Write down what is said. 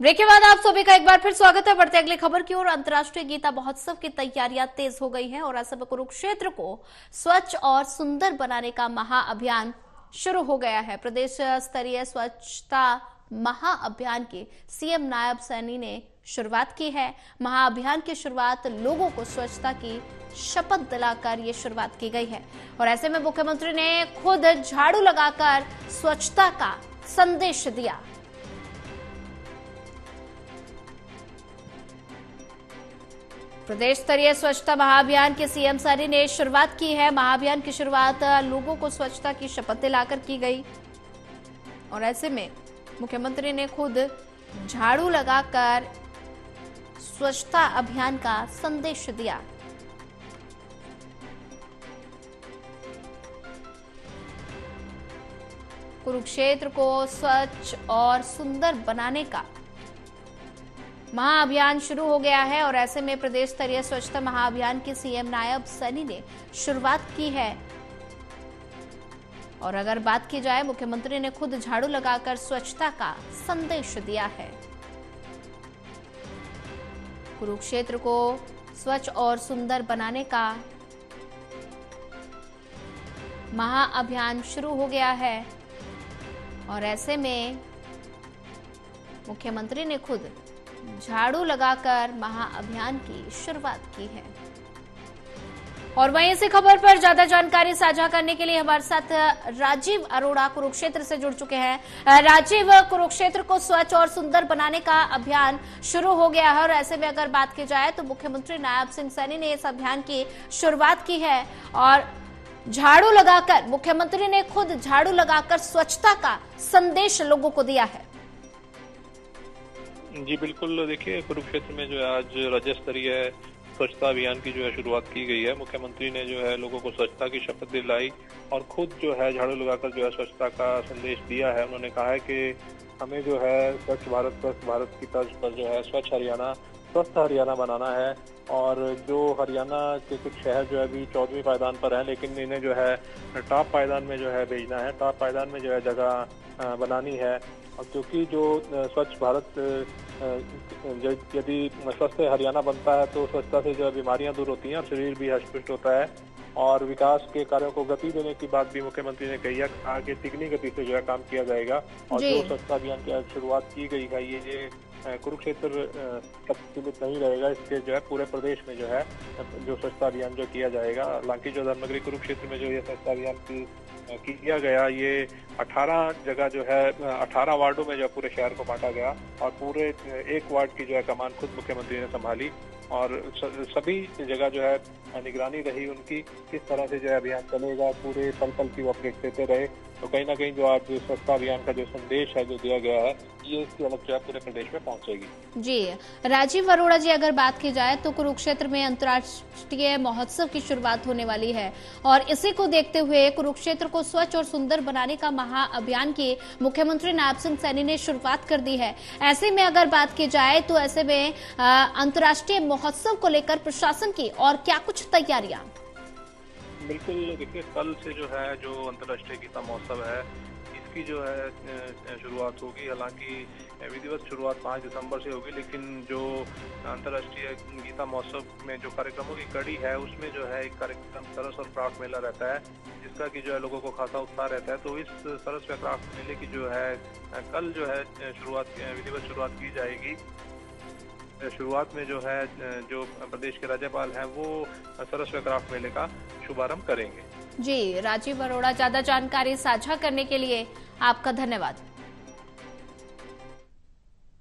Break के बाद आप सभी का एक बार फिर स्वागत है। बढ़ते अगली खबर की ओर। अंतर्राष्ट्रीय गीता महोत्सव की तैयारियाँ तेज हो गई हैं और ऐसे में कुरुक्षेत्र को स्वच्छ और सुंदर बनाने का महाअभियान शुरू हो गया है। प्रदेश स्तरीय स्वच्छता महाअभियान की सीएम नायब सैनी ने शुरुआत की है। महाअभियान की शुरुआत लोगों को स्वच्छता की शपथ दिलाकर ये शुरुआत की गई है। और ऐसे में मुख्यमंत्री ने खुद झाड़ू लगाकर स्वच्छता का संदेश दिया। प्रदेश स्तरीय स्वच्छता महाअभियान के सीएम सैनी ने शुरुआत की है। महाअभियान की शुरुआत लोगों को स्वच्छता की शपथ दिलाकर की गई। और ऐसे में मुख्यमंत्री ने खुद झाड़ू लगाकर स्वच्छता अभियान का संदेश दिया। कुरुक्षेत्र को स्वच्छ और सुंदर बनाने का महाअभियान शुरू हो गया है और ऐसे में प्रदेश स्तरीय स्वच्छता महाअभियान की सीएम नायब सैनी ने शुरुआत की है। और अगर बात की जाए, मुख्यमंत्री ने खुद झाड़ू लगाकर स्वच्छता का संदेश दिया है। कुरुक्षेत्र को स्वच्छ और सुंदर बनाने का महाअभियान शुरू हो गया है। और ऐसे में मुख्यमंत्री ने खुद झाड़ू लगाकर महाअभियान की शुरुआत की है। और वहीं इसी खबर पर ज़्यादा जानकारी साझा करने के लिए हमारे साथ राजीव अरोड़ा कुरुक्षेत्र से जुड़ चुके हैं। राजीव, कुरुक्षेत्र को स्वच्छ और सुंदर बनाने का अभियान शुरू हो गया है और ऐसे में अगर बात की जाए तो मुख्यमंत्री नायब सिंह सैनी ने इस अभियान की शुरुआत की है और झाड़ू लगाकर, मुख्यमंत्री ने खुद झाड़ू लगाकर स्वच्छता का संदेश लोगों को दिया है। जी, बिल्कुल। देखिए, कुरुक्षेत्र में जो है, आज राज्य स्तरीय स्वच्छता अभियान की जो है, शुरुआत की गई है। मुख्यमंत्री ने जो है, लोगों को स्वच्छता की शपथ दिलाई और खुद जो है, झाड़ू लगाकर जो है, स्वच्छता का संदेश दिया है। उन्होंने कहा है कि हमें जो है, स्वच्छ भारत स्वच्छ भारत की तर्ज पर जो है, स्वच्छ हरियाणा स्वस्थ हरियाणा बनाना है और जो हरियाणा के कुछ शहर जो है अभी चौदहवीं पायदान पर है लेकिन इन्हें जो है टॉप पायदान में जो है भेजना है। टॉप पायदान में जो है जगह बनानी है। और क्योंकि जो स्वच्छ भारत यदि स्वस्थ हरियाणा बनता है तो स्वच्छता से जो है बीमारियाँ दूर होती हैं और शरीर भी हष्टपुष्ट होता है। और विकास के कार्यों को गति देने की बात भी मुख्यमंत्री ने कही है। कहा कि तिगनी गति से जो है काम किया जाएगा। और जो। स्वच्छता अभियान की शुरुआत की गई है ये कुरुक्षेत्र तक सीमित नहीं रहेगा। इसके जो है, पूरे प्रदेश में जो है, जो स्वच्छता अभियान जो किया जाएगा, हालाँकि जो धर्मनगरी कुरुक्षेत्र में जो ये स्वच्छता अभियान की किया गया, ये 18 जगह जो है 18 वार्डों में जो पूरे शहर को बांटा गया और पूरे एक वार्ड की जो है, कमान खुद मुख्यमंत्री ने संभाली और सभी जगह जो है, निगरानी रही उनकी, किस तरह से जो है अभियान चलेगा, पूरे पल पल की वो अपडेट देते रहे। तो कहीं ना कहीं जो आज स्वच्छता अभियान का जो संदेश है, जो दिया गया है, ये इसकी अलग पूरे प्रदेश में पहुंचेगी। जी। राजीव अरोड़ा जी, अगर बात की जाए तो कुरुक्षेत्र में अंतर्राष्ट्रीय महोत्सव की शुरुआत होने वाली है और इसी को देखते हुए कुरुक्षेत्र को स्वच्छ और सुंदर बनाने का महाअभियान की मुख्यमंत्री नायब सिंह सैनी ने शुरुआत कर दी है। ऐसे में अगर बात की जाए तो ऐसे में अंतर्राष्ट्रीय महोत्सव को लेकर प्रशासन की और क्या कुछ तैयारियाँ? बिल्कुल, देखिए, कल से जो है, जो अंतर्राष्ट्रीय गीता महोत्सव है, इसकी जो है शुरुआत होगी। हालाँकि, विधिवत शुरुआत पाँच दिसंबर से होगी, लेकिन जो अंतर्राष्ट्रीय गीता महोत्सव में जो कार्यक्रमों की कड़ी है, उसमें जो है, एक कार्यक्रम सरस और क्राफ्ट मेला रहता है, जिसका कि जो है, लोगों को खासा उत्साह रहता है। तो इस सरस व क्राफ्ट मेले की जो है, कल जो है, शुरुआत, विधिवत शुरुआत की जाएगी। शुरुआत में जो है, जो प्रदेश के राज्यपाल हैं, वो सरस क्राफ्ट मेले का शुभारंभ करेंगे। जी राजीव अरोड़ा ज़्यादा जानकारी साझा करने के लिए आपका धन्यवाद।